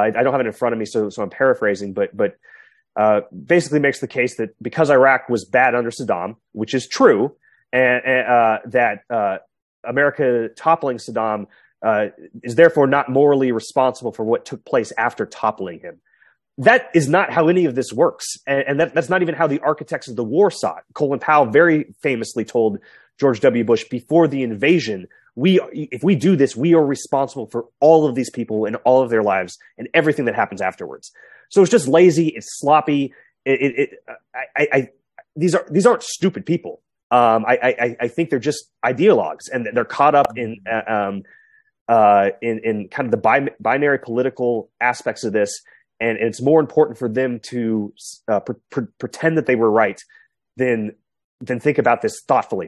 I don't have it in front of me, so so I'm paraphrasing, but but uh, basically makes the case that because Iraq was bad under Saddam, which is true, and, and uh, that uh, America toppling Saddam uh, is therefore not morally responsible for what took place after toppling him. That is not how any of this works, and, and that, that's not even how the architects of the war saw it. Colin Powell very famously told George W. Bush before the invasion we if we do this we are responsible for all of these people and all of their lives and everything that happens afterwards. So it's just lazy it's sloppy it, it, it I, I, these are these aren't stupid people. Um, I, I, I think they're just ideologues and they're caught up in uh, um, uh, in, in kind of the bi- binary political aspects of this. And, and, it's more important for them to uh, pre- pre- pretend that they were right than than think about this thoughtfully